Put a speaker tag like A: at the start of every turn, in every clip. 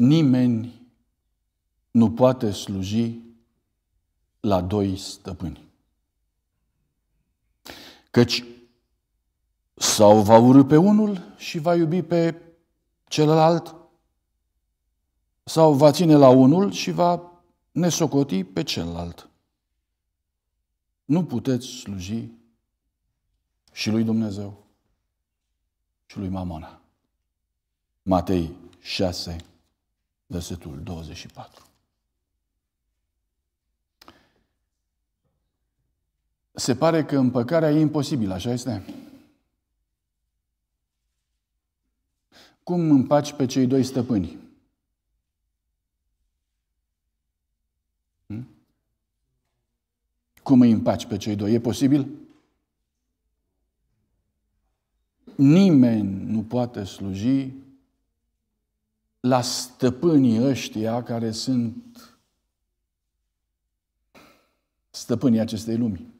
A: nimeni nu poate sluji la doi stăpâni. Căci sau va urâ pe unul și va iubi pe celălalt, sau va ține la unul și va nesocoti pe celălalt. Nu puteți sluji și lui Dumnezeu și lui Mamona. Matei 6, versetul 24. Se pare că împăcarea e imposibilă, așa este? Cum împaci pe cei doi stăpâni? Hmm? Cum îi împaci pe cei doi? E posibil? Nimeni nu poate sluji la stăpânii ăștia care sunt stăpânii acestei lumi.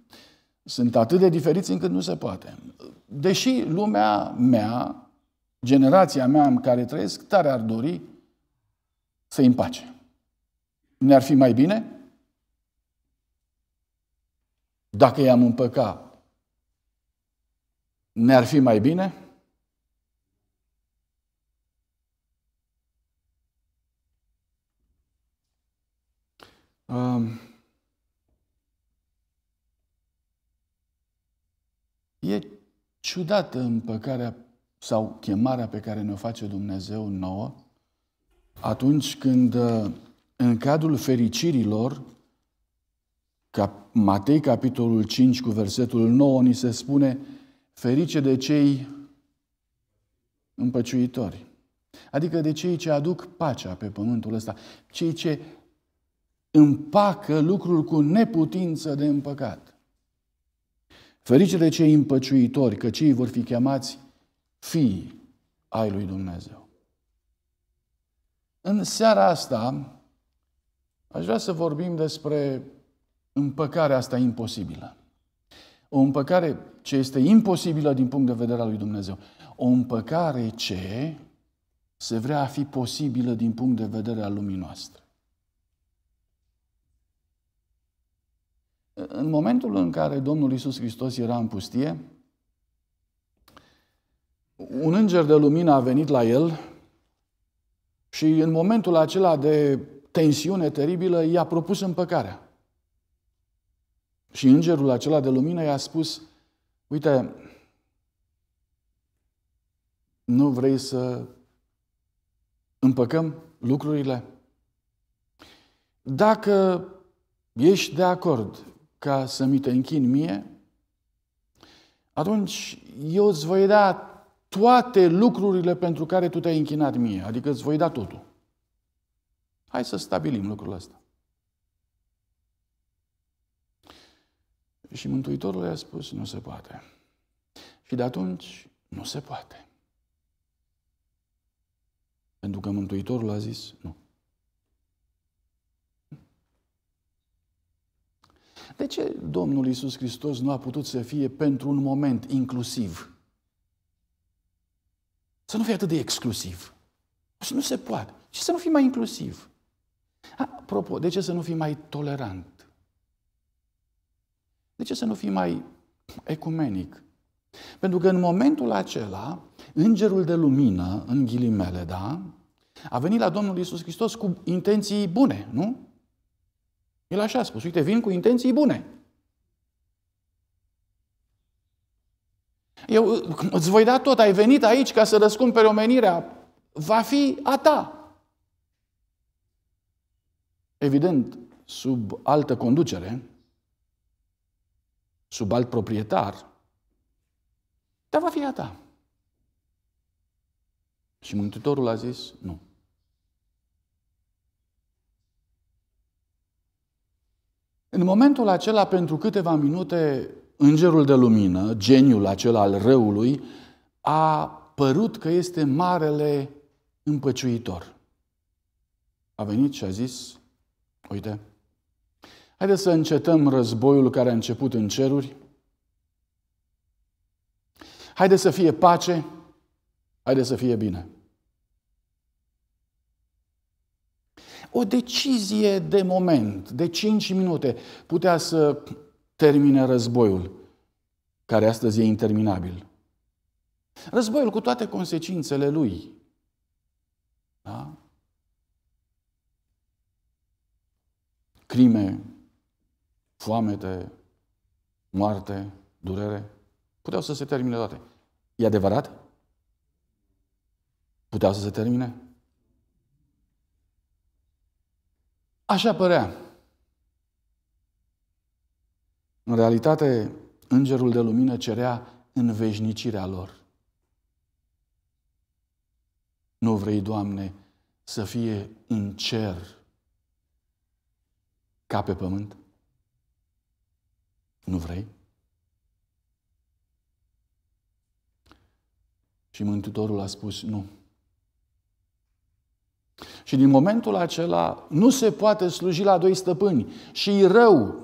A: Sunt atât de diferiți încât nu se poate. Deși lumea mea generația mea în care trăiesc tare ar dori să-i împace. Ne-ar fi mai bine dacă i-am împăca, ne-ar fi mai bine? Um, e ciudată împăcarea sau chemarea pe care ne-o face Dumnezeu nouă, atunci când uh, în cadrul fericirilor, ca Matei capitolul 5 cu versetul 9 ni se spune ferice de cei împăciuitori. Adică de cei ce aduc pacea pe pământul ăsta, cei ce împacă lucrul cu neputință de împăcat. Ferice de cei împăciuitori, că cei vor fi chemați fii ai lui Dumnezeu. În seara asta aș vrea să vorbim despre împăcarea asta imposibilă. O împăcare ce este imposibilă din punct de vedere al lui Dumnezeu. O împăcare ce se vrea a fi posibilă din punct de vedere al lumii noastre. În momentul în care Domnul Isus Hristos era în pustie, un înger de lumină a venit la el și în momentul acela de tensiune teribilă i-a propus împăcarea. Și îngerul acela de lumină i-a spus, uite, nu vrei să împăcăm lucrurile? Dacă ești de acord ca să mi te închin mie, atunci eu îți voi da toate lucrurile pentru care tu te-ai închinat mie, adică îți voi da totul. Hai să stabilim lucrul ăsta. Și Mântuitorul i-a spus, nu se poate. Și de atunci, nu se poate. Pentru că Mântuitorul a zis, nu. De ce Domnul Iisus Hristos nu a putut să fie pentru un moment inclusiv? Să nu fie atât de exclusiv. Și nu se poate. Și să nu fii mai inclusiv. Apropo, de ce să nu fii mai tolerant? De ce să nu fii mai ecumenic? Pentru că în momentul acela, îngerul de lumină, în ghilimele, da, a venit la Domnul Isus Hristos cu intenții bune, nu? El așa a spus, uite, vin cu intenții bune. Eu îți voi da tot, ai venit aici ca să răscumperi omenirea, va fi a ta. Evident, sub altă conducere, sub alt proprietar, dar va fi a ta. Și Mântuitorul a zis, nu. În momentul acela, pentru câteva minute, îngerul de lumină, geniul acela al răului, a părut că este marele împăciuitor. A venit și a zis, uite, haideți să încetăm războiul care a început în ceruri, haideți să fie pace, haideți să fie bine. O decizie de moment, de 5 minute, putea să termine războiul, care astăzi e interminabil. Războiul cu toate consecințele lui. Da? Crime, foamete, moarte, durere, puteau să se termine toate. E adevărat? Puteau să se termine? Așa părea. În realitate, îngerul de lumină cerea înveșnicirea lor. Nu vrei, Doamne, să fie în cer ca pe pământ? Nu vrei? Și Mântuitorul a spus nu. Și din momentul acela nu se poate sluji la doi stăpâni și e rău.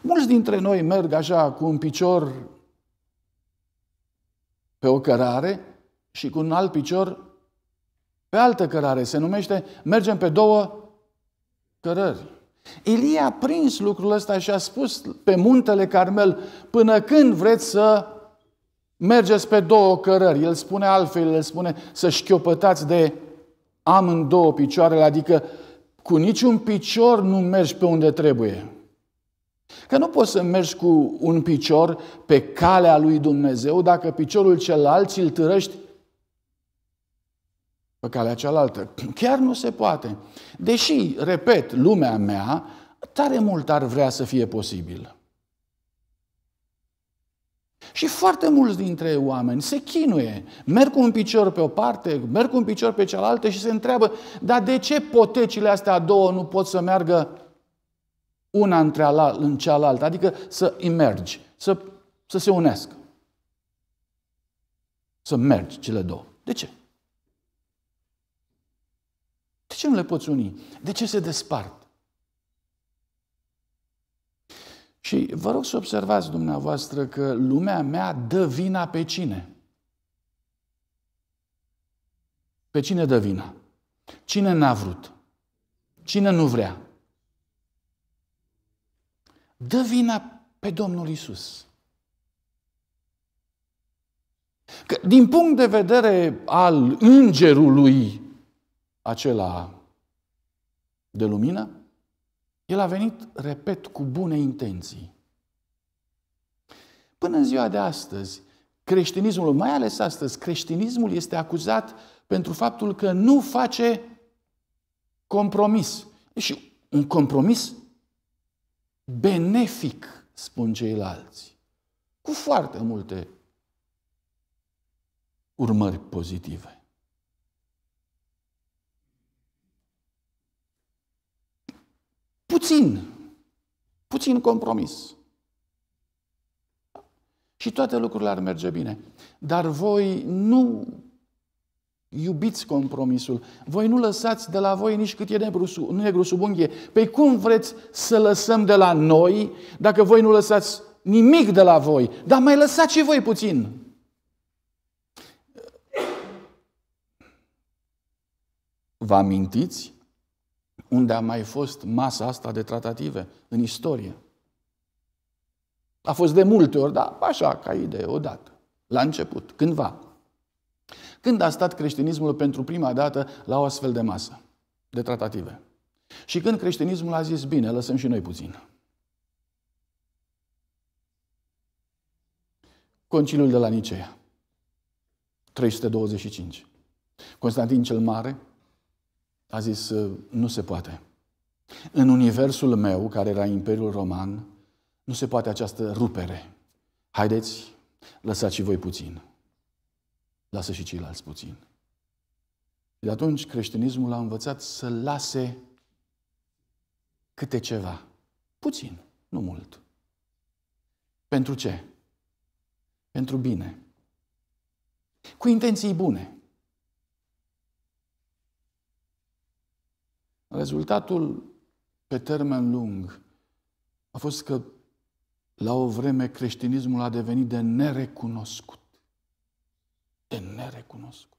A: Mulți dintre noi merg așa cu un picior pe o cărare și cu un alt picior pe altă cărare. Se numește mergem pe două cărări. Ilie a prins lucrul ăsta și a spus pe muntele Carmel, până când vreți să mergeți pe două cărări? El spune altfel, el spune să șchiopătați de amândouă picioarele, adică cu niciun picior nu mergi pe unde trebuie. Că nu poți să mergi cu un picior pe calea lui Dumnezeu dacă piciorul celălalt îl târăști pe calea cealaltă. Chiar nu se poate. Deși, repet, lumea mea tare mult ar vrea să fie posibil. Și foarte mulți dintre oameni se chinuie. Merg cu un picior pe o parte, merg cu un picior pe cealaltă și se întreabă, dar de ce potecile astea două nu pot să meargă una între ala, în cealaltă? Adică să emergi, să, să se unească. Să mergi cele două. De ce? De ce nu le poți uni? De ce se despart? Și vă rog să observați dumneavoastră că lumea mea dă vina pe cine? Pe cine dă vina? Cine n-a vrut? Cine nu vrea? Dă vina pe Domnul Isus. Că, din punct de vedere al îngerului acela de lumină, el a venit, repet, cu bune intenții. Până în ziua de astăzi, creștinismul, mai ales astăzi, creștinismul este acuzat pentru faptul că nu face compromis. Și un compromis benefic, spun ceilalți, cu foarte multe urmări pozitive. Puțin. Puțin compromis. Și toate lucrurile ar merge bine. Dar voi nu iubiți compromisul. Voi nu lăsați de la voi nici cât e negru, sub, negru sub unghie. Păi cum vreți să lăsăm de la noi dacă voi nu lăsați nimic de la voi? Dar mai lăsați și voi puțin. Vă amintiți unde a mai fost masa asta de tratative în istorie. A fost de multe ori, dar așa, ca idee, odată, la început, cândva. Când a stat creștinismul pentru prima dată la o astfel de masă de tratative? Și când creștinismul a zis, bine, lăsăm și noi puțin. Conciliul de la Nicea, 325. Constantin cel Mare a zis, nu se poate. În universul meu, care era Imperiul Roman, nu se poate această rupere. Haideți, lăsați și voi puțin. Lasă și ceilalți puțin. Și de atunci creștinismul a învățat să lase câte ceva. Puțin, nu mult. Pentru ce? Pentru bine. Cu intenții bune. Rezultatul pe termen lung a fost că la o vreme creștinismul a devenit de nerecunoscut. De nerecunoscut.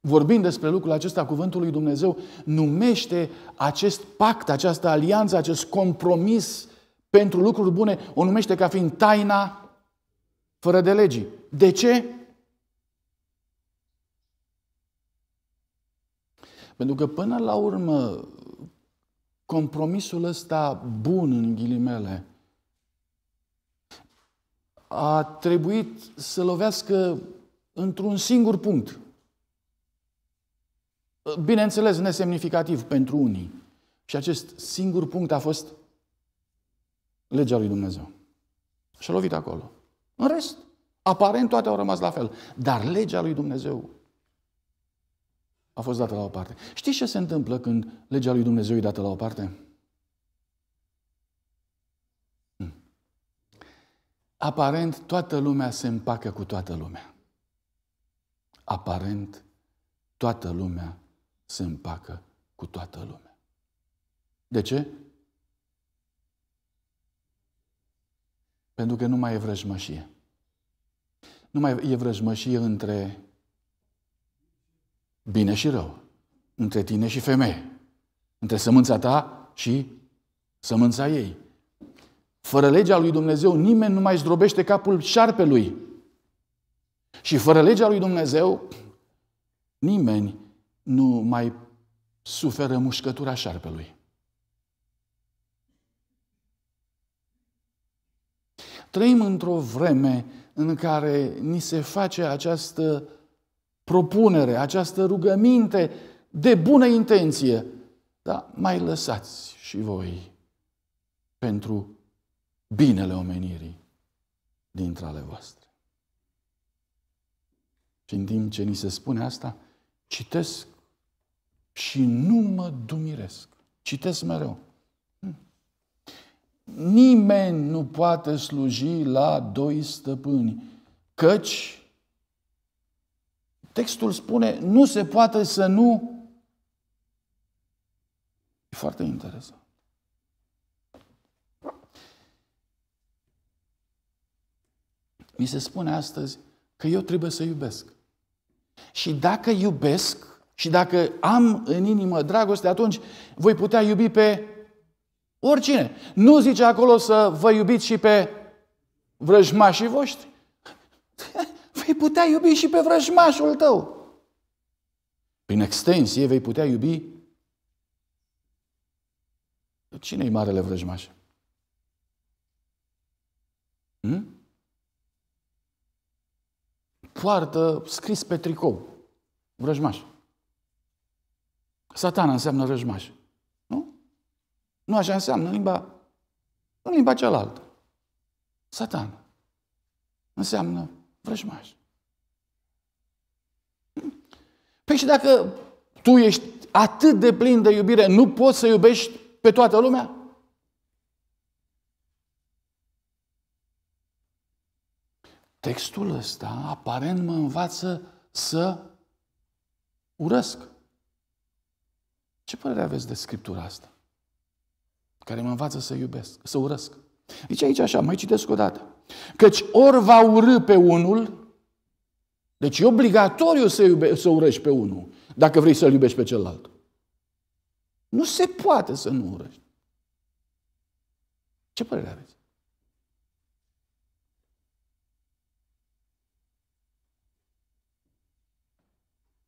A: vorbind despre lucrul acesta, cuvântul lui Dumnezeu numește acest pact, această alianță, acest compromis pentru lucruri bune, o numește ca fiind taina fără de legii. De ce? Pentru că până la urmă, compromisul ăsta bun, în ghilimele, a trebuit să lovească într-un singur punct. Bineînțeles, nesemnificativ pentru unii. Și acest singur punct a fost legea lui Dumnezeu. Și a lovit acolo. În rest, aparent toate au rămas la fel. Dar legea lui Dumnezeu a fost dată la o parte. Știți ce se întâmplă când legea lui Dumnezeu e dată la o parte? Hmm. Aparent toată lumea se împacă cu toată lumea. Aparent toată lumea se împacă cu toată lumea. De ce? Pentru că nu mai e vrăjmășie. Nu mai e vrăjmășie între bine și rău, între tine și femeie, între sămânța ta și sămânța ei. Fără legea lui Dumnezeu, nimeni nu mai zdrobește capul șarpelui. Și fără legea lui Dumnezeu, nimeni nu mai suferă mușcătura șarpelui. Trăim într-o vreme în care ni se face această propunere, această rugăminte de bună intenție. Dar mai lăsați și voi pentru binele omenirii dintre ale voastre. Și în timp ce ni se spune asta, citesc și nu mă dumiresc. Citesc mereu. Nimeni nu poate sluji la doi stăpâni, căci textul spune nu se poate să nu. E foarte interesant. Mi se spune astăzi că eu trebuie să iubesc. Și dacă iubesc și dacă am în inimă dragoste, atunci voi putea iubi pe oricine. Nu zice acolo să vă iubiți și pe vrăjmașii voștri. Vei putea iubi și pe vrăjmașul tău. Prin extensie vei putea iubi Cine e marele vrăjmaș? Hmm? Poartă scris pe tricou. Vrăjmaș. Satana înseamnă vrăjmaș. Nu așa înseamnă în limba, în limba cealaltă. Satan înseamnă vrăjmaș. Păi și dacă tu ești atât de plin de iubire, nu poți să iubești pe toată lumea? Textul ăsta aparent mă învață să urăsc. Ce părere aveți de scriptura asta? care mă învață să iubesc, să urăsc. Deci aici așa, mai citesc o dată. Căci ori va urâ pe unul, deci e obligatoriu să, iube, să urăști pe unul, dacă vrei să-l iubești pe celălalt. Nu se poate să nu urăști. Ce părere aveți?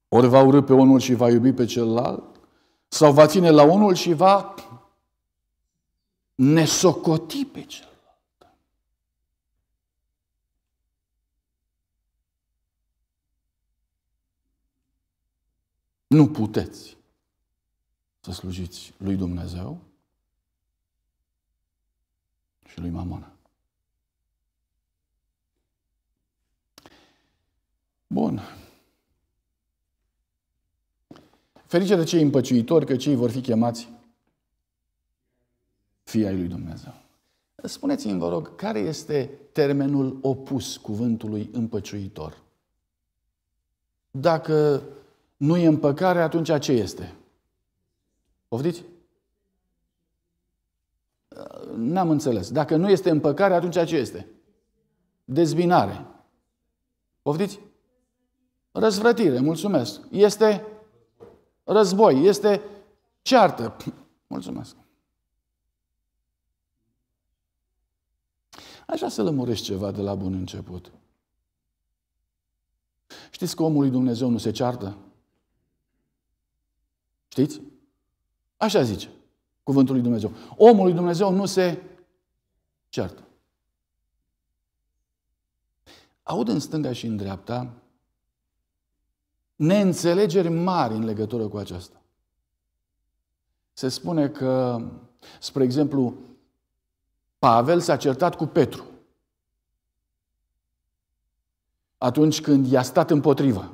A: Ori va urâ pe unul și va iubi pe celălalt, sau va ține la unul și va ne socoti pe celălalt. Nu puteți să slujiți lui Dumnezeu și lui Mamona. Bun. Ferice de cei împăciuitori, că cei vor fi chemați fii ai lui Dumnezeu. Spuneți-mi, vă rog, care este termenul opus cuvântului împăciuitor? Dacă nu e împăcare, atunci ce este? Poftiți? N-am înțeles. Dacă nu este împăcare, atunci ce este? Dezbinare. Poftiți? Răzvrătire, mulțumesc. Este război, este ceartă. Mulțumesc. Aș vrea să lămurești ceva de la bun început. Știți că omul lui Dumnezeu nu se ceartă? Știți? Așa zice cuvântul lui Dumnezeu. Omul lui Dumnezeu nu se ceartă. Aud în stânga și în dreapta neînțelegeri mari în legătură cu aceasta. Se spune că, spre exemplu, Pavel s-a certat cu Petru atunci când i-a stat împotriva.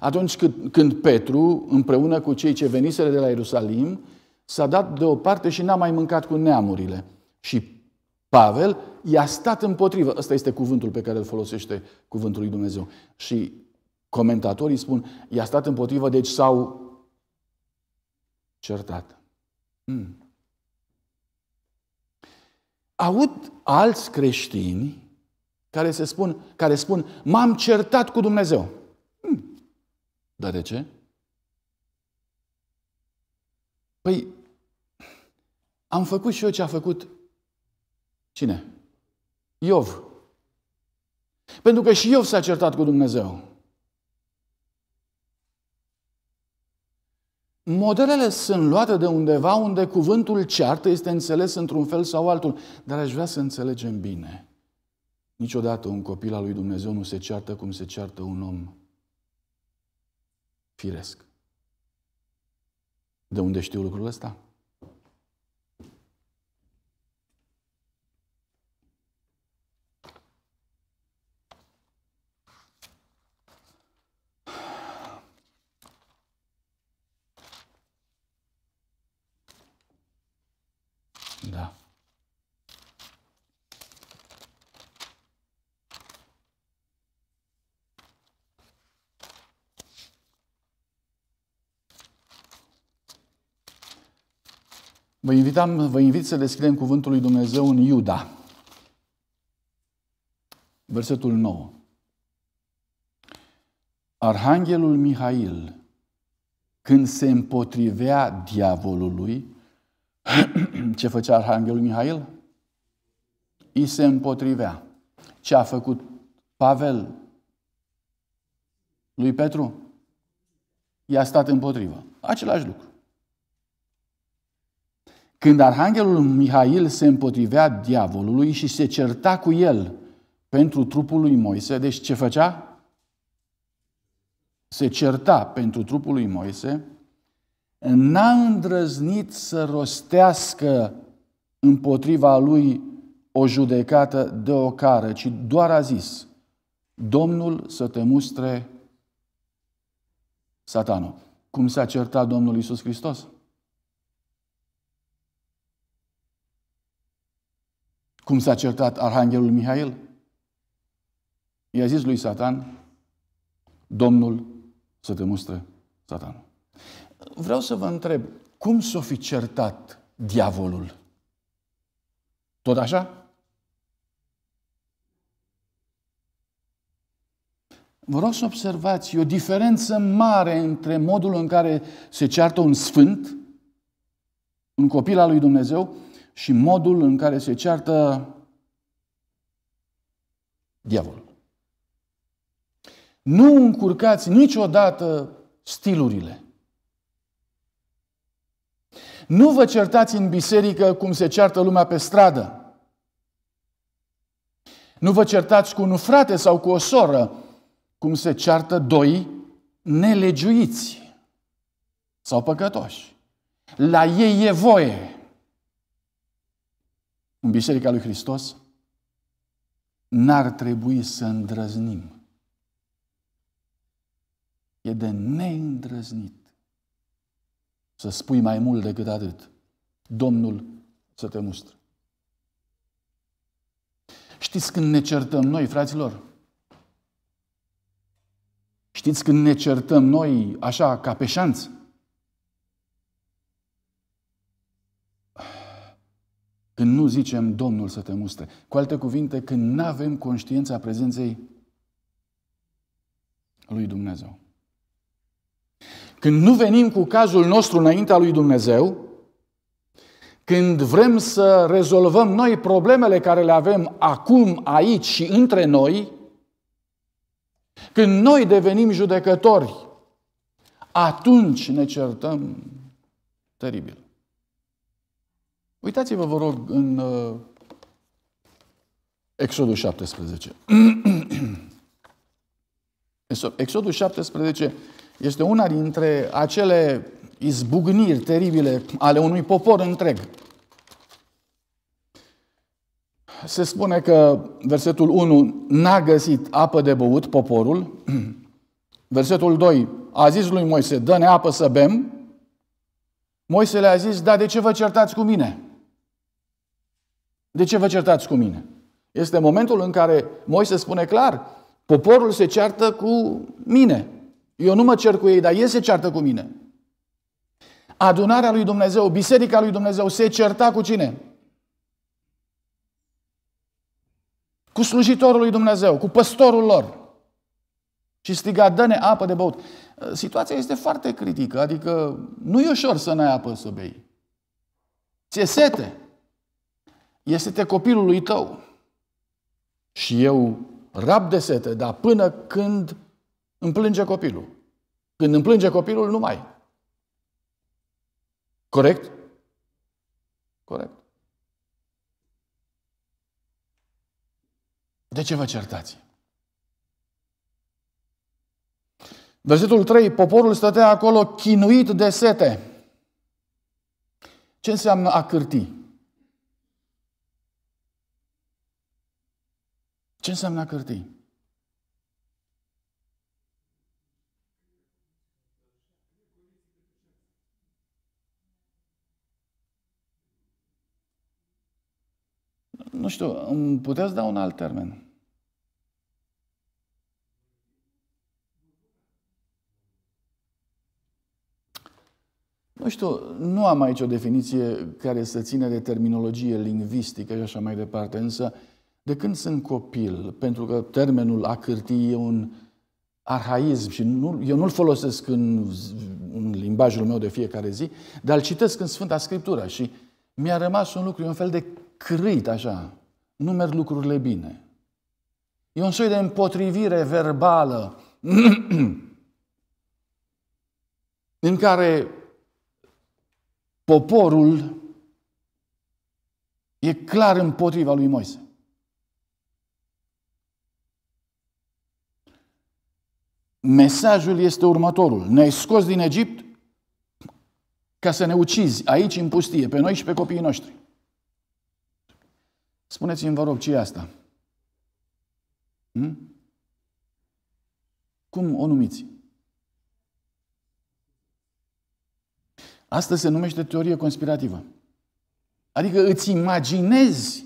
A: Atunci când, când Petru, împreună cu cei ce veniseră de la Ierusalim, s-a dat deoparte și n-a mai mâncat cu neamurile. Și Pavel i-a stat împotrivă. Ăsta este cuvântul pe care îl folosește cuvântul lui Dumnezeu. Și comentatorii spun, i-a stat împotrivă, deci s-au certat. Hmm. Aud alți creștini care, se spun, care spun, m-am certat cu Dumnezeu. Hmm. Dar de ce? Păi, am făcut și eu ce a făcut cine? Iov. Pentru că și Iov s-a certat cu Dumnezeu. Modelele sunt luate de undeva unde cuvântul ceartă este înțeles într-un fel sau altul, dar aș vrea să înțelegem bine. Niciodată un copil al lui Dumnezeu nu se ceartă cum se ceartă un om firesc. De unde știu lucrul ăsta? Da. Vă, invitam, vă invit să deschidem cuvântul lui Dumnezeu în Iuda. Versetul 9. Arhanghelul Mihail, când se împotrivea diavolului, ce făcea Arhanghelul Mihail? I se împotrivea. Ce a făcut Pavel lui Petru? I-a stat împotrivă. Același lucru. Când Arhanghelul Mihail se împotrivea diavolului și se certa cu el pentru trupul lui Moise, deci ce făcea? Se certa pentru trupul lui Moise, n-a îndrăznit să rostească împotriva lui o judecată de o cară, ci doar a zis, Domnul să te mustre satanul. Cum s-a certat Domnul Isus Hristos? Cum s-a certat Arhanghelul Mihail? I-a zis lui Satan, Domnul să te mustre satanul. Vreau să vă întreb, cum s-o fi certat diavolul? Tot așa? Vă rog să observați, e o diferență mare între modul în care se ceartă un sfânt, un copil al lui Dumnezeu, și modul în care se ceartă diavolul. Nu încurcați niciodată stilurile. Nu vă certați în biserică cum se ceartă lumea pe stradă. Nu vă certați cu un frate sau cu o soră cum se ceartă doi nelegiuiți sau păcătoși. La ei e voie. În Biserica lui Hristos n-ar trebui să îndrăznim. E de neîndrăznit să spui mai mult decât atât. Domnul să te mustră. Știți când ne certăm noi, fraților? Știți când ne certăm noi așa, ca pe șanță? Când nu zicem Domnul să te mustre. Cu alte cuvinte, când nu avem conștiința prezenței lui Dumnezeu. Când nu venim cu cazul nostru înaintea lui Dumnezeu, când vrem să rezolvăm noi problemele care le avem acum, aici și între noi, când noi devenim judecători, atunci ne certăm teribil. Uitați-vă, vă rog, în uh, Exodul 17. Exodul 17 este una dintre acele izbucniri teribile ale unui popor întreg. Se spune că versetul 1 n-a găsit apă de băut poporul. Versetul 2 a zis lui Moise, dă-ne apă să bem. Moise le-a zis, da, de ce vă certați cu mine? De ce vă certați cu mine? Este momentul în care Moise spune clar, poporul se ceartă cu mine. Eu nu mă cer cu ei, dar ei se ceartă cu mine. Adunarea lui Dumnezeu, biserica lui Dumnezeu se certa cu cine? Cu slujitorul lui Dumnezeu, cu păstorul lor. Și striga, dă-ne apă de băut. Situația este foarte critică, adică nu e ușor să n-ai apă să bei. Ți-e sete. Este copilul tău. Și eu rab de sete, dar până când îmi plânge copilul. Când îmi plânge copilul, nu mai. Corect? Corect. De ce vă certați? Versetul 3. Poporul stătea acolo chinuit de sete. Ce înseamnă a cârti? Ce înseamnă a cârti? Nu știu, îmi puteți da un alt termen. Nu știu, nu am aici o definiție care să ține de terminologie lingvistică și așa mai departe, însă de când sunt copil, pentru că termenul a cârti e un arhaism și nu, eu nu-l folosesc în, în limbajul meu de fiecare zi, dar îl citesc în Sfânta Scriptură și mi-a rămas un lucru, e un fel de crâit așa. Nu merg lucrurile bine. E un soi de împotrivire verbală în care poporul e clar împotriva lui Moise. Mesajul este următorul. Ne-ai scos din Egipt ca să ne ucizi aici în pustie, pe noi și pe copiii noștri. Spuneți-mi, vă rog, ce e asta? Hmm? Cum o numiți? Asta se numește teorie conspirativă. Adică îți imaginezi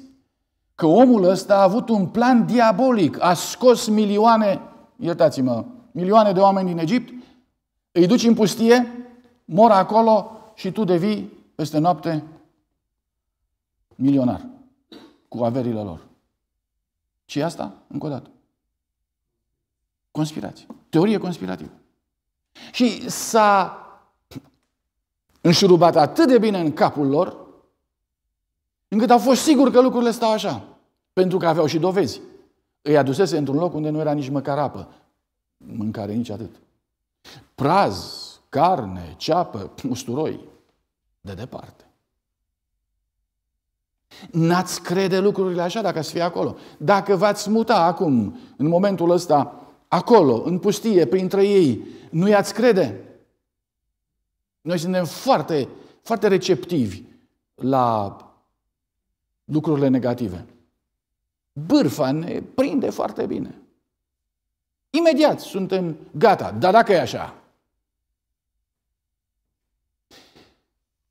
A: că omul ăsta a avut un plan diabolic, a scos milioane, iertați-mă, milioane de oameni din Egipt, îi duci în pustie, mor acolo și tu devii peste noapte milionar cu averile lor. Ce asta? Încă o dată. Conspirație. Teorie conspirativă. Și s-a înșurubat atât de bine în capul lor, încât au fost siguri că lucrurile stau așa. Pentru că aveau și dovezi. Îi adusese într-un loc unde nu era nici măcar apă. Mâncare nici atât. Praz, carne, ceapă, usturoi. De departe. N-ați crede lucrurile așa dacă ați fi acolo. Dacă v-ați muta acum, în momentul ăsta, acolo, în pustie, printre ei, nu i-ați crede? Noi suntem foarte, foarte receptivi la lucrurile negative. Bârfa ne prinde foarte bine. Imediat suntem gata. Dar dacă e așa,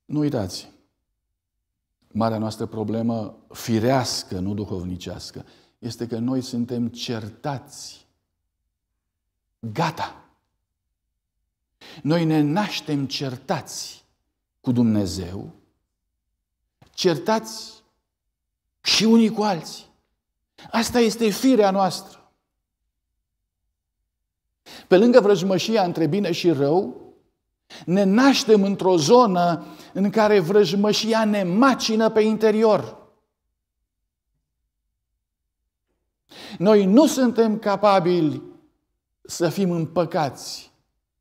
A: nu uitați, marea noastră problemă firească, nu duhovnicească, este că noi suntem certați. Gata. Noi ne naștem certați cu Dumnezeu, certați și unii cu alții. Asta este firea noastră. Pe lângă vrăjmășia între bine și rău, ne naștem într-o zonă în care vrăjmășia ne macină pe interior. Noi nu suntem capabili să fim împăcați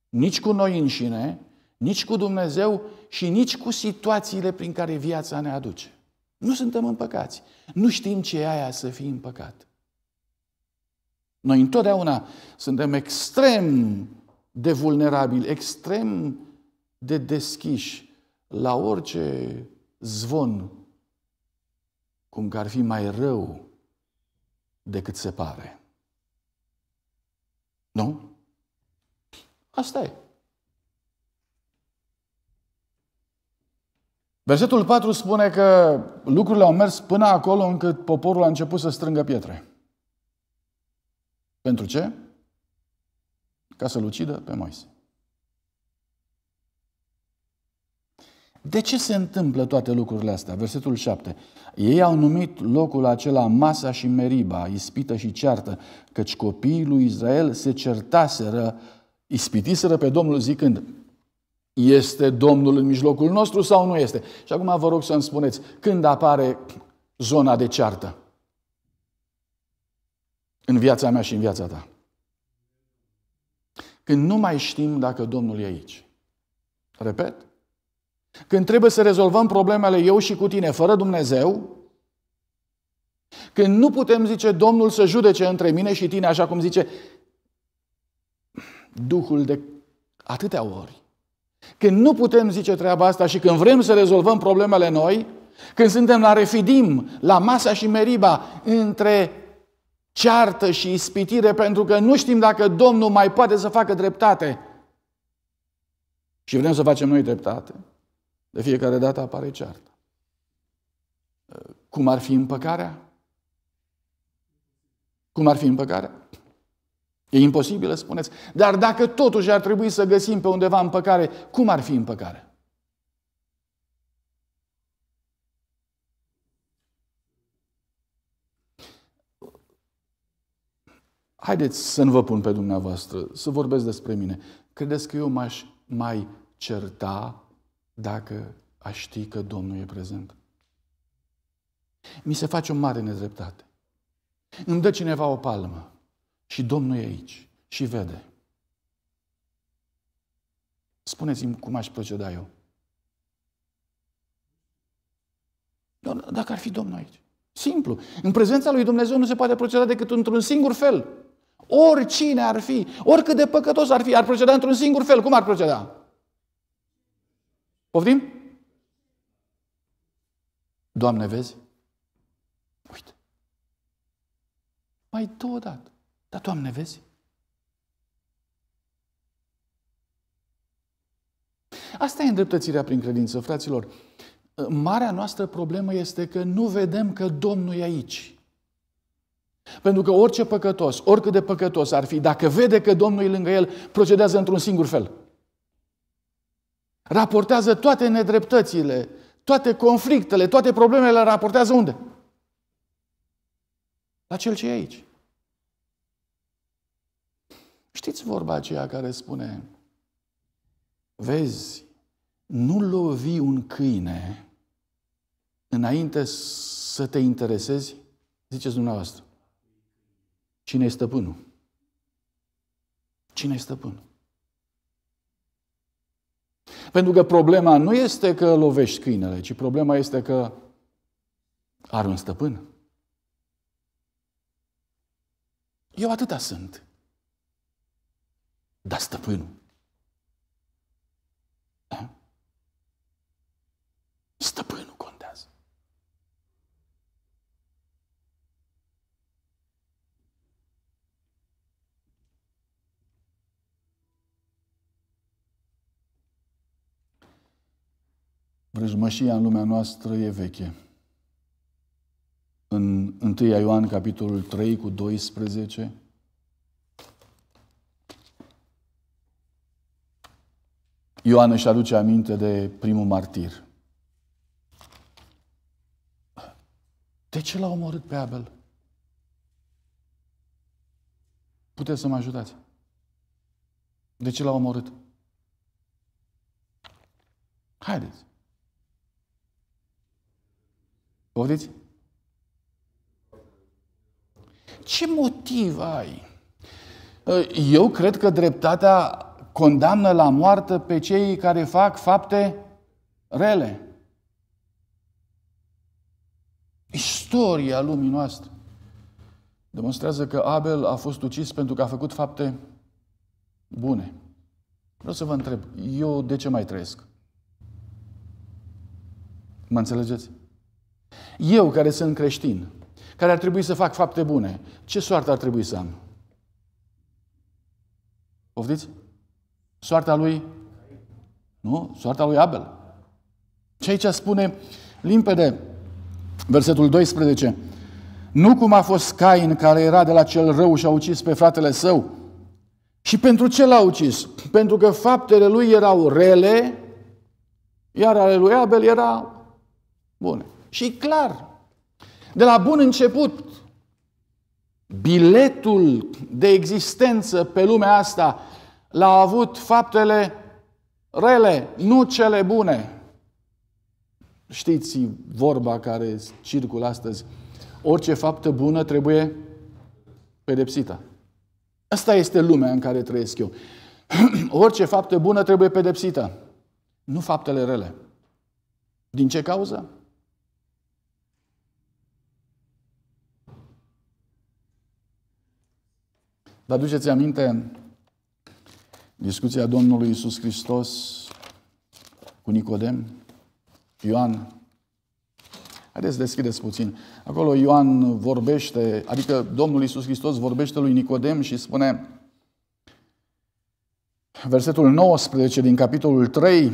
A: nici cu noi înșine, nici cu Dumnezeu și nici cu situațiile prin care viața ne aduce. Nu suntem împăcați. Nu știm ce e aia să fii împăcat. Noi întotdeauna suntem extrem de vulnerabili, extrem de deschiși la orice zvon, cum că ar fi mai rău decât se pare. Nu? Asta e. Versetul 4 spune că lucrurile au mers până acolo încât poporul a început să strângă pietre. Pentru ce? Ca să-l ucidă pe Moise. De ce se întâmplă toate lucrurile astea? Versetul 7. Ei au numit locul acela Masa și Meriba, ispită și ceartă, căci copiii lui Israel se certaseră, ispitiseră pe Domnul zicând, este Domnul în mijlocul nostru sau nu este? Și acum vă rog să-mi spuneți, când apare zona de ceartă? În viața mea și în viața ta. Când nu mai știm dacă Domnul e aici. Repet. Când trebuie să rezolvăm problemele eu și cu tine fără Dumnezeu, când nu putem zice Domnul să judece între mine și tine, așa cum zice Duhul de atâtea ori. Când nu putem zice treaba asta și când vrem să rezolvăm problemele noi, când suntem la refidim, la masa și meriba, între ceartă și ispitire, pentru că nu știm dacă Domnul mai poate să facă dreptate și vrem să facem noi dreptate, de fiecare dată apare ceartă. Cum ar fi împăcarea? Cum ar fi împăcarea? E imposibil, spuneți. Dar dacă totuși ar trebui să găsim pe undeva împăcare, cum ar fi împăcarea? Haideți să nu vă pun pe dumneavoastră, să vorbesc despre mine. Credeți că eu m-aș mai certa dacă aș ști că Domnul e prezent? Mi se face o mare nedreptate. Îmi dă cineva o palmă. Și Domnul e aici și vede. Spuneți-mi cum aș proceda eu. Dacă ar fi Domnul aici. Simplu. În prezența lui Dumnezeu nu se poate proceda decât într-un singur fel. Oricine ar fi, oricât de păcătos ar fi, ar proceda într-un singur fel. Cum ar proceda? Poftim? Doamne, vezi? Uite. Mai două dată. Dar, Doamne, vezi? Asta e îndreptățirea prin credință, fraților. Marea noastră problemă este că nu vedem că Domnul e aici. Pentru că orice păcătos, oricât de păcătos ar fi, dacă vede că Domnul e lângă el, procedează într-un singur fel. Raportează toate nedreptățile, toate conflictele, toate problemele, raportează unde? La cel ce e aici. Știți vorba aceea care spune, vezi, nu lovi un câine înainte să te interesezi? Ziceți dumneavoastră. Cine e stăpânul? Cine e stăpânul? Pentru că problema nu este că lovești câinele, ci problema este că are un stăpân. Eu atâta sunt. Dar stăpânul. Da? Stăpânul contează. Vrăjmășia în lumea noastră e veche. În 1 Ioan, capitolul 3, cu 12, Ioan își aduce aminte de primul martir. De ce l-a omorât pe Abel? Puteți să mă ajutați? De ce l-au omorât? Haideți. Poftiți? Ce motiv ai? Eu cred că dreptatea condamnă la moarte pe cei care fac fapte rele. Istoria lumii noastre demonstrează că Abel a fost ucis pentru că a făcut fapte bune. Vreau să vă întreb, eu de ce mai trăiesc? Mă înțelegeți? Eu, care sunt creștin, care ar trebui să fac fapte bune, ce soartă ar trebui să am? Poftiți? Soarta lui? Nu? Soarta lui Abel. Ce aici spune limpede, versetul 12. Nu cum a fost Cain care era de la cel rău și a ucis pe fratele său. Și pentru ce l-a ucis? Pentru că faptele lui erau rele, iar ale lui Abel erau bune. Și clar, de la bun început, biletul de existență pe lumea asta l-au avut faptele rele, nu cele bune. Știți vorba care circulă astăzi, orice faptă bună trebuie pedepsită. Asta este lumea în care trăiesc eu. orice faptă bună trebuie pedepsită, nu faptele rele. Din ce cauză? Vă aduceți aminte discuția Domnului Isus Hristos cu Nicodem? Ioan. Haideți deschideți puțin. Acolo Ioan vorbește, adică Domnul Isus Hristos vorbește lui Nicodem și spune versetul 19 din capitolul 3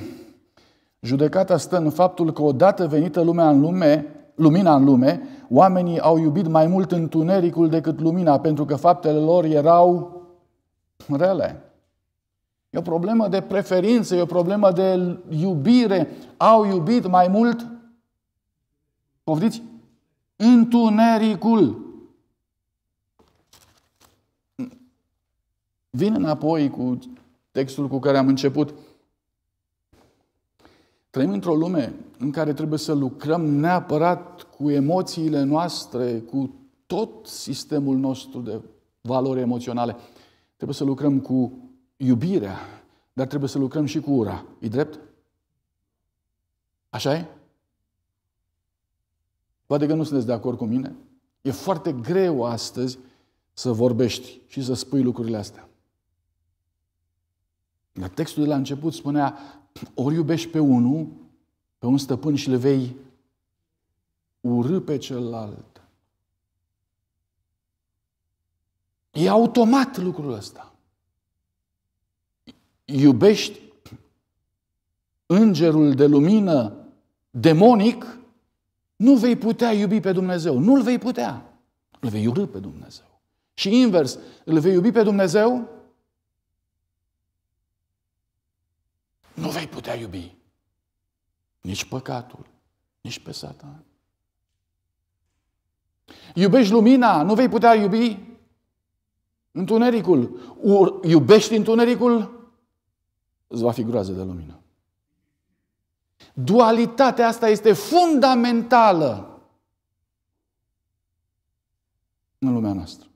A: Judecata stă în faptul că odată venită lumea în lume, lumina în lume, oamenii au iubit mai mult întunericul decât lumina, pentru că faptele lor erau rele. E o problemă de preferință, e o problemă de iubire. Au iubit mai mult, poftiți, întunericul. Vin înapoi cu textul cu care am început. Trăim într-o lume în care trebuie să lucrăm neapărat cu emoțiile noastre, cu tot sistemul nostru de valori emoționale. Trebuie să lucrăm cu iubirea, dar trebuie să lucrăm și cu ura. E drept? Așa e? Poate că nu sunteți de acord cu mine. E foarte greu astăzi să vorbești și să spui lucrurile astea. Dar textul de la început spunea, ori iubești pe unul, pe un stăpân și le vei urâ pe celălalt. E automat lucrul ăsta. Iubești îngerul de lumină demonic, nu vei putea iubi pe Dumnezeu. Nu-l vei putea. Îl vei urâ pe Dumnezeu. Și invers, îl vei iubi pe Dumnezeu, nu vei putea iubi nici păcatul, nici pe satan. Iubești lumina, nu vei putea iubi întunericul. Iubești întunericul, îți va fi groază de lumină. Dualitatea asta este fundamentală în lumea noastră.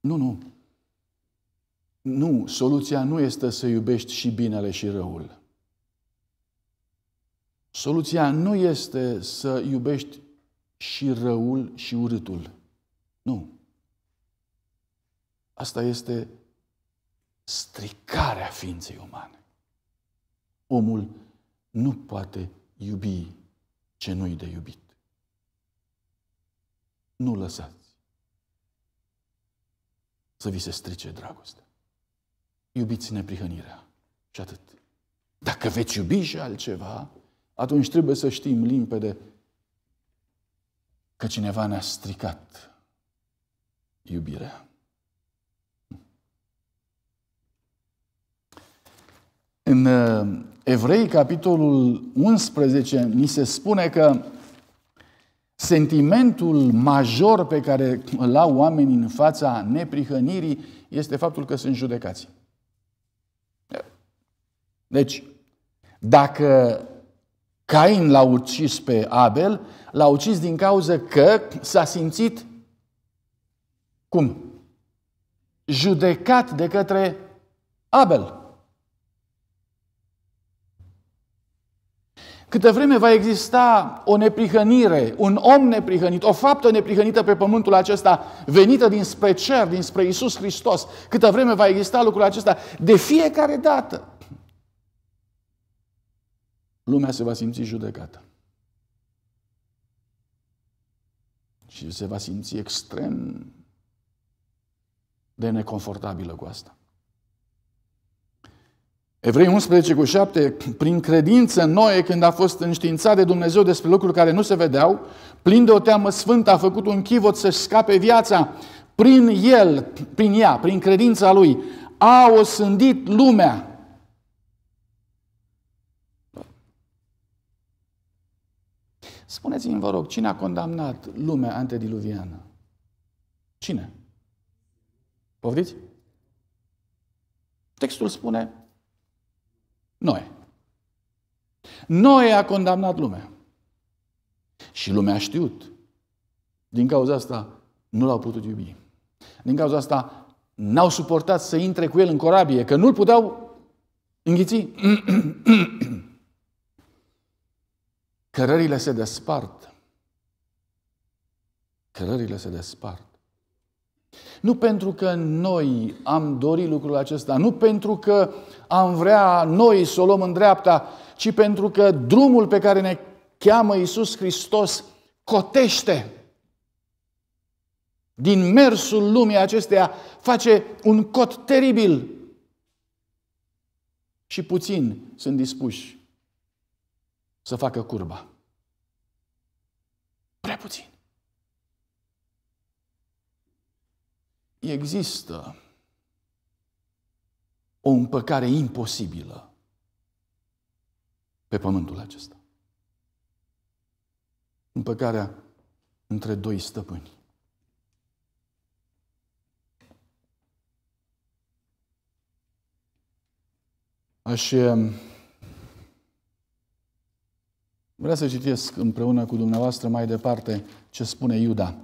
A: Nu, nu. Nu, soluția nu este să iubești și binele și răul. Soluția nu este să iubești și răul și urâtul. Nu. Asta este stricarea ființei umane. Omul nu poate iubi ce nu-i de iubit. Nu lăsați să vi se strice dragostea. Iubiți neprihănirea și atât. Dacă veți iubi și altceva, atunci trebuie să știm limpede că cineva ne-a stricat iubirea. În uh, Evrei, capitolul 11, ni se spune că sentimentul major pe care îl au oamenii în fața neprihănirii este faptul că sunt judecați. Deci, dacă Cain l-a ucis pe Abel, l-a ucis din cauza că s-a simțit cum? Judecat de către Abel. Câtă vreme va exista o neprihănire, un om neprihănit, o faptă neprihănită pe pământul acesta, venită dinspre cer, dinspre Isus Hristos, câtă vreme va exista lucrul acesta, de fiecare dată, lumea se va simți judecată. Și se va simți extrem de neconfortabilă cu asta. Evrei 11 cu 7, prin credință Noe, când a fost înștiințat de Dumnezeu despre lucruri care nu se vedeau, plin de o teamă sfântă, a făcut un chivot să-și scape viața. Prin el, prin ea, prin credința lui, a osândit lumea. Spuneți-mi, vă rog, cine a condamnat lumea antediluviană? Cine? Poftiți? Textul spune Noe. Noe a condamnat lumea. Și lumea a știut. Din cauza asta nu l-au putut iubi. Din cauza asta n-au suportat să intre cu el în corabie, că nu-l puteau înghiți. Cărările se despart. Cărările se despart. Nu pentru că noi am dorit lucrul acesta, nu pentru că am vrea noi să o luăm în dreapta, ci pentru că drumul pe care ne cheamă Iisus Hristos cotește. Din mersul lumii acesteia face un cot teribil. Și puțini sunt dispuși să facă curba. Prea puțin. Există o împăcare imposibilă pe pământul acesta. Împăcarea între doi stăpâni. Aș um, vrea să citesc împreună cu dumneavoastră mai departe ce spune Iuda.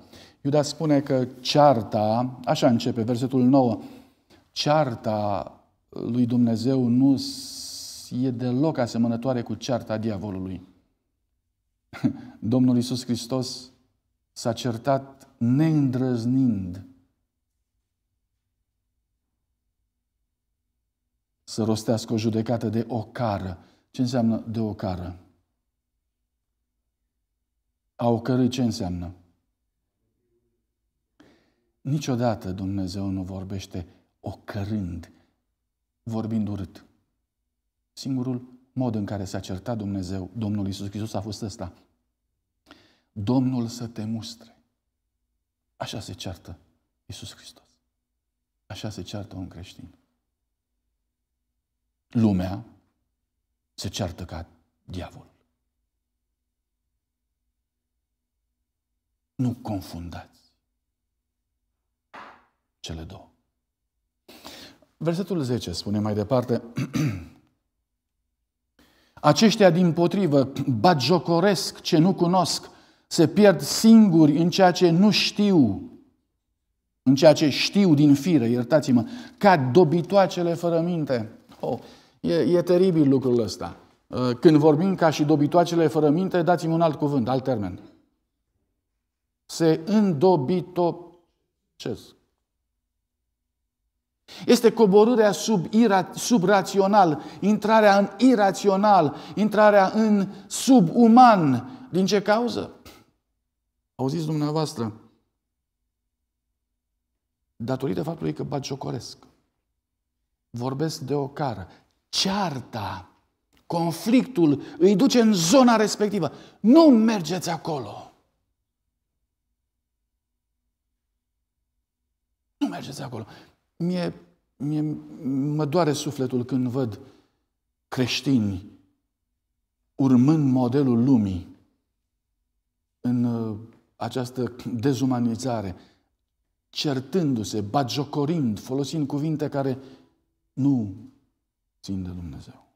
A: Iuda spune că cearta, așa începe versetul 9, cearta lui Dumnezeu nu e deloc asemănătoare cu cearta diavolului. Domnul Iisus Hristos s-a certat neîndrăznind să rostească o judecată de ocară. Ce înseamnă de ocară? A ocărâi ce înseamnă? Niciodată Dumnezeu nu vorbește ocărând, vorbind urât. Singurul mod în care s-a certat Dumnezeu, Domnul Isus Hristos, a fost ăsta. Domnul să te mustre. Așa se ceartă Isus Hristos. Așa se ceartă un creștin. Lumea se ceartă ca diavolul. Nu confundați cele două. Versetul 10 spune mai departe, Aceștia din potrivă bagiocoresc ce nu cunosc, se pierd singuri în ceea ce nu știu, în ceea ce știu din fire, iertați-mă, ca dobitoacele fără minte. Oh, e, e teribil lucrul ăsta. Uh, când vorbim ca și dobitoacele fără minte, dați-mi un alt cuvânt, alt termen. Se îndobitocesc. Este coborârea sub, ira, sub rațional, intrarea în irațional, intrarea în subuman. Din ce cauză? Auziți dumneavoastră? Datorită faptului că bagiocoresc. Vorbesc de o cară. Cearta, conflictul îi duce în zona respectivă. Nu mergeți acolo. Nu mergeți acolo. Mie, mie mă doare sufletul când văd creștini urmând modelul lumii în uh, această dezumanizare, certându-se, bagiocorind, folosind cuvinte care nu țin de Dumnezeu.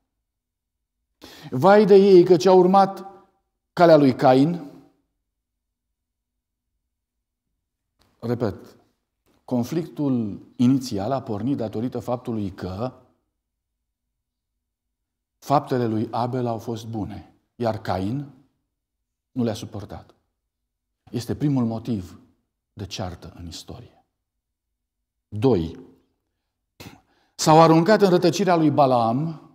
A: Vai de ei că ce-au urmat calea lui Cain. Repet, conflictul inițial a pornit datorită faptului că faptele lui Abel au fost bune, iar Cain nu le-a suportat. Este primul motiv de ceartă în istorie. 2. S-au aruncat în rătăcirea lui Balaam.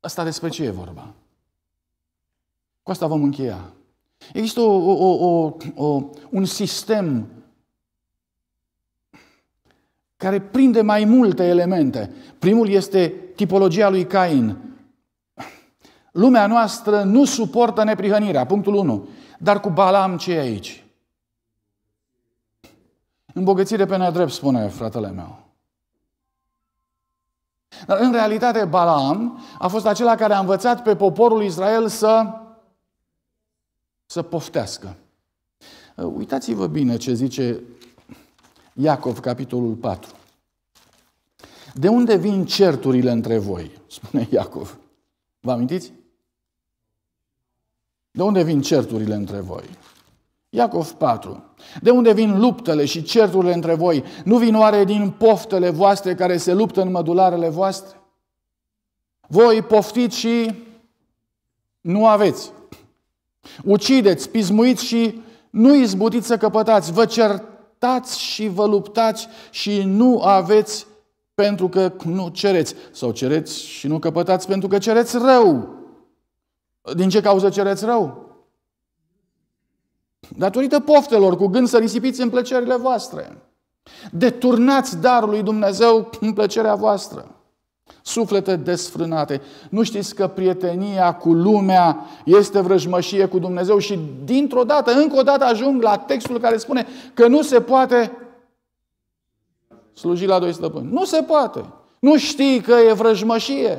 A: Asta despre ce e vorba? Cu asta vom încheia. Există o, o, o, o, un sistem care prinde mai multe elemente. Primul este tipologia lui Cain. Lumea noastră nu suportă neprihănirea, punctul 1. Dar cu Balaam ce e aici? Îmbogățire pe nedrept, spune fratele meu. Dar în realitate Balaam a fost acela care a învățat pe poporul Israel să, să poftească. Uitați-vă bine ce zice Iacov, capitolul 4. De unde vin certurile între voi? Spune Iacov. Vă amintiți? De unde vin certurile între voi? Iacov 4. De unde vin luptele și certurile între voi? Nu vin oare din poftele voastre care se luptă în mădularele voastre? Voi poftiți și nu aveți. Ucideți, pismuiți și nu izbutiți să căpătați. Vă certați și vă luptați și nu aveți pentru că nu cereți. Sau cereți și nu căpătați pentru că cereți rău. Din ce cauză cereți rău? Datorită poftelor, cu gând să risipiți în plăcerile voastre. Deturnați darul lui Dumnezeu în plăcerea voastră. Suflete desfrânate. Nu știți că prietenia cu lumea este vrăjmășie cu Dumnezeu și dintr-o dată, încă o dată ajung la textul care spune că nu se poate sluji la doi stăpâni. Nu se poate. Nu știi că e vrăjmășie.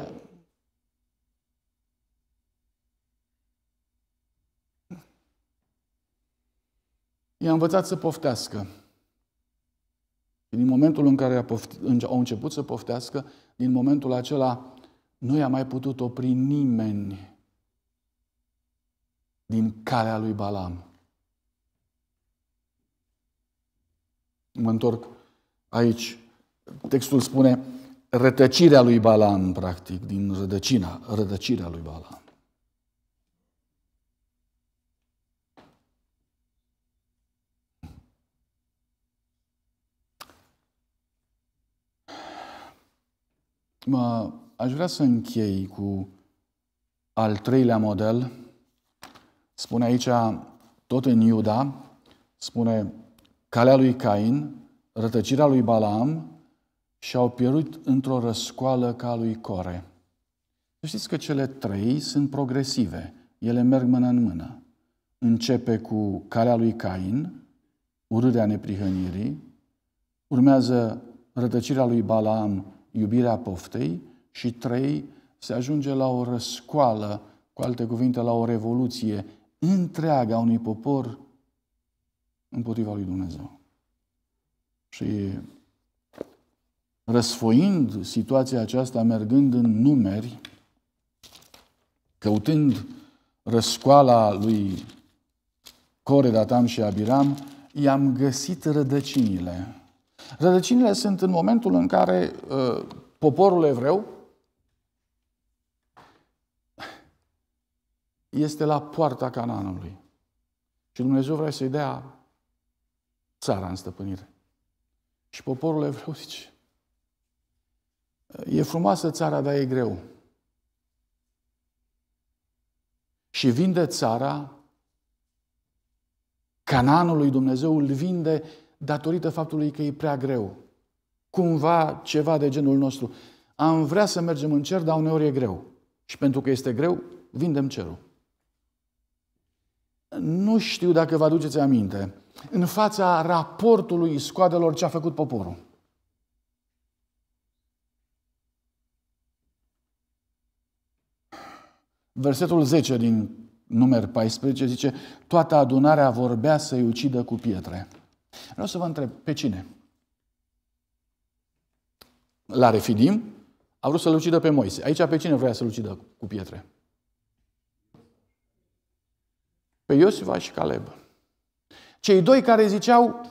A: i-a învățat să poftească. Și din momentul în care au început să poftească, din momentul acela nu i-a mai putut opri nimeni din calea lui Balam. Mă întorc aici. Textul spune rătăcirea lui Balam, practic, din rădăcina, rădăcirea lui Balam. Mă, aș vrea să închei cu al treilea model. Spune aici, tot în Iuda, spune calea lui Cain, rătăcirea lui Balaam și au pierut într-o răscoală ca lui Core. Să știți că cele trei sunt progresive. Ele merg mână în mână. Începe cu calea lui Cain, urârea neprihănirii, urmează rătăcirea lui Balaam, iubirea poftei și trei, se ajunge la o răscoală, cu alte cuvinte, la o revoluție întreagă a unui popor împotriva lui Dumnezeu. Și răsfoind situația aceasta, mergând în numeri, căutând răscoala lui Core, Datam și Abiram, i-am găsit rădăcinile. Rădăcinile sunt în momentul în care uh, poporul evreu este la poarta Canaanului. Și Dumnezeu vrea să-i dea țara în stăpânire. Și poporul evreu zice, e frumoasă țara, dar e greu. Și vinde țara, Canaanul lui Dumnezeu îl vinde datorită faptului că e prea greu. Cumva ceva de genul nostru. Am vrea să mergem în cer, dar uneori e greu. Și pentru că este greu, vindem cerul. Nu știu dacă vă aduceți aminte, în fața raportului scoadelor ce a făcut poporul. Versetul 10 din număr 14 zice, toată adunarea vorbea să-i ucidă cu pietre. Vreau să vă întreb, pe cine? La Refidim a vrut să-l ucidă pe Moise. Aici pe cine vrea să-l ucidă cu pietre? Pe Iosif și Caleb. Cei doi care ziceau,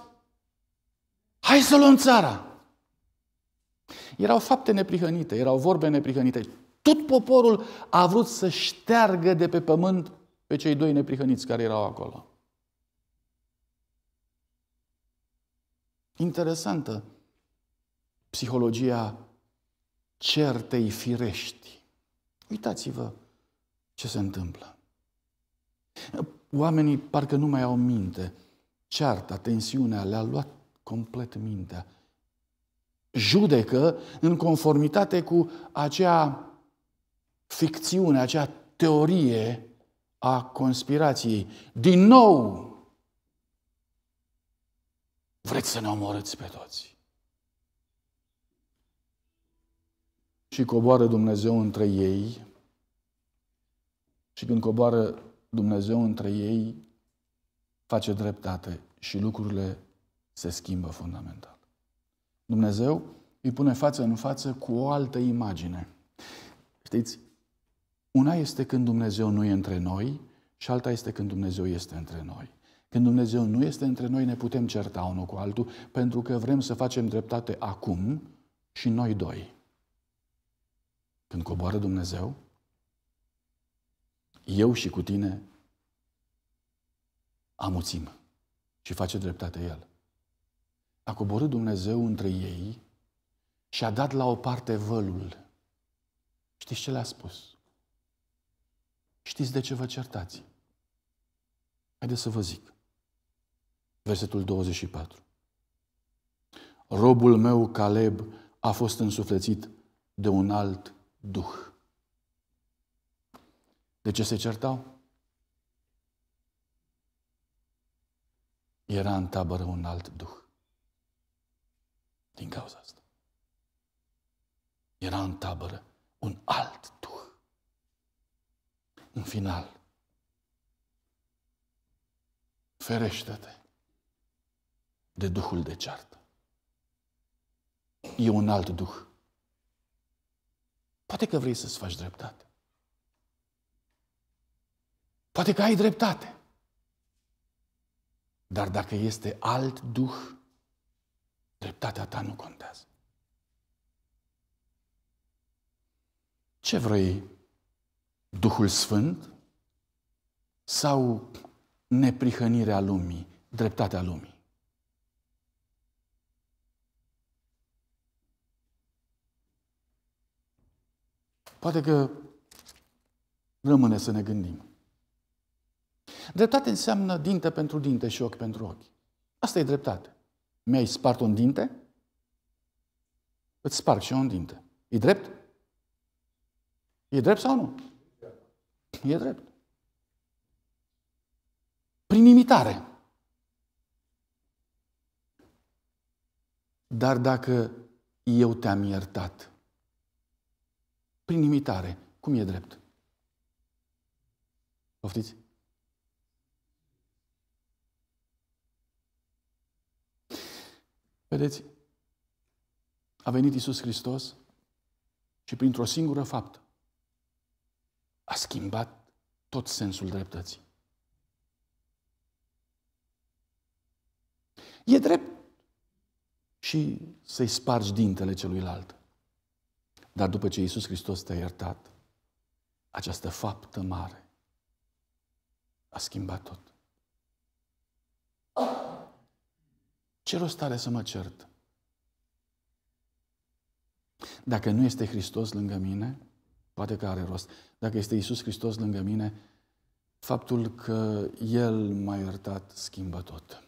A: hai să luăm țara. Erau fapte neprihănite, erau vorbe neprihănite. Tot poporul a vrut să șteargă de pe pământ pe cei doi neprihăniți care erau acolo. Interesantă psihologia certei firești. Uitați-vă ce se întâmplă. Oamenii parcă nu mai au minte. Cearta, tensiunea le-a luat complet mintea. Judecă în conformitate cu acea ficțiune, acea teorie a conspirației. Din nou, vreți să ne omorâți pe toți. Și coboară Dumnezeu între ei și când coboară Dumnezeu între ei, face dreptate și lucrurile se schimbă fundamental. Dumnezeu îi pune față în față cu o altă imagine. Știți, una este când Dumnezeu nu e între noi și alta este când Dumnezeu este între noi. Când Dumnezeu nu este între noi, ne putem certa unul cu altul pentru că vrem să facem dreptate acum și noi doi. Când coboară Dumnezeu, eu și cu tine amuțim și face dreptate El. A coborât Dumnezeu între ei și a dat la o parte vălul. Știți ce le-a spus? Știți de ce vă certați? Haideți să vă zic. Versetul 24. Robul meu, Caleb, a fost însuflețit de un alt duh. De ce se certau? Era în tabără un alt duh. Din cauza asta. Era în tabără un alt duh. În final, ferește-te de duhul de ceartă. E un alt duh. Poate că vrei să-ți faci dreptate. Poate că ai dreptate. Dar dacă este alt duh, dreptatea ta nu contează. Ce vrei? Duhul Sfânt sau neprihănirea lumii, dreptatea lumii? Poate că rămâne să ne gândim. Dreptate înseamnă dinte pentru dinte și ochi pentru ochi. Asta e dreptate. Mi-ai spart un dinte? Îți sparg și eu un dinte. E drept? E drept sau nu? E drept. Prin imitare. Dar dacă eu te-am iertat, prin imitare, cum e drept? Poftiți? Vedeți? A venit Isus Hristos și printr-o singură faptă a schimbat tot sensul dreptății. E drept și să-i spargi dintele celuilalt. Dar după ce Iisus Hristos te-a iertat, această faptă mare a schimbat tot. Ce rost are să mă cert? Dacă nu este Hristos lângă mine, poate că are rost. Dacă este Isus Hristos lângă mine, faptul că El m-a iertat schimbă tot.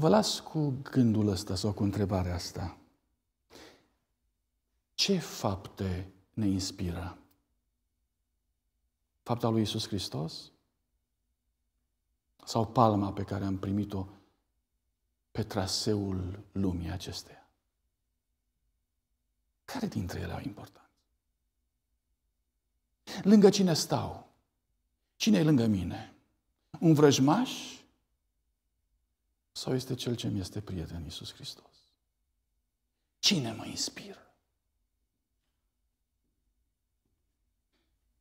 A: Vă las cu gândul ăsta sau cu întrebarea asta. Ce fapte ne inspiră? Fapta lui Isus Hristos? sau palma pe care am primit-o pe traseul lumii acesteia. Care dintre ele au importanță? Lângă cine stau? Cine e lângă mine? Un vrăjmaș? Sau este cel ce mi este prieten, Iisus Hristos? Cine mă inspiră?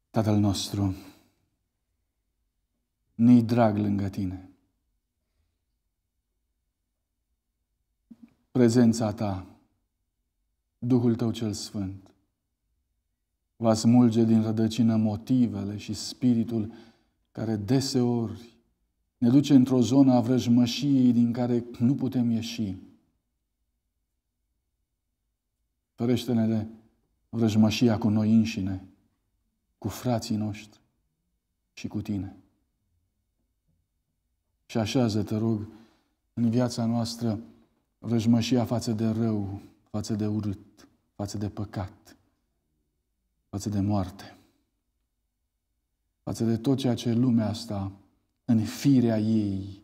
A: Tatăl nostru, ni drag lângă Tine. Prezența Ta, Duhul Tău cel Sfânt, va smulge din rădăcină motivele și spiritul care deseori ne duce într-o zonă a vrăjmășiei din care nu putem ieși. Ferește-ne de vrăjmășia cu noi înșine, cu frații noștri și cu tine. Și așează, te rog, în viața noastră vrăjmășia față de rău, față de urât, față de păcat, față de moarte, față de tot ceea ce lumea asta, în firea ei,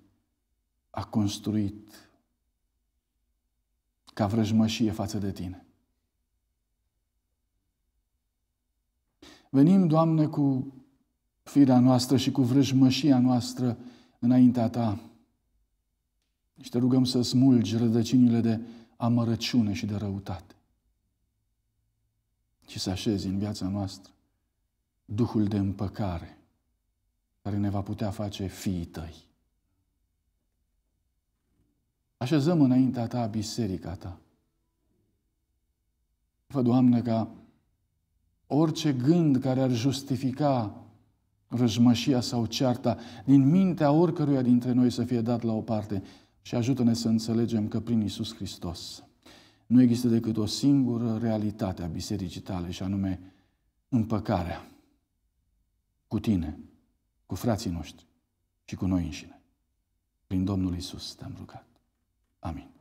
A: a construit ca vrăjmășie față de tine. Venim, Doamne, cu firea noastră și cu vrăjmășia noastră înaintea Ta. Și te rugăm să smulgi rădăcinile de amărăciune și de răutate. Și să așezi în viața noastră Duhul de împăcare care ne va putea face fiii Tăi. Așezăm înaintea Ta biserica Ta. Fă, Doamne, ca orice gând care ar justifica răjmășia sau cearta din mintea oricăruia dintre noi să fie dat la o parte și ajută-ne să înțelegem că prin Isus Hristos nu există decât o singură realitate a bisericii tale și anume împăcarea cu tine, cu frații noștri și cu noi înșine. Prin Domnul Isus te-am rugat. Amin.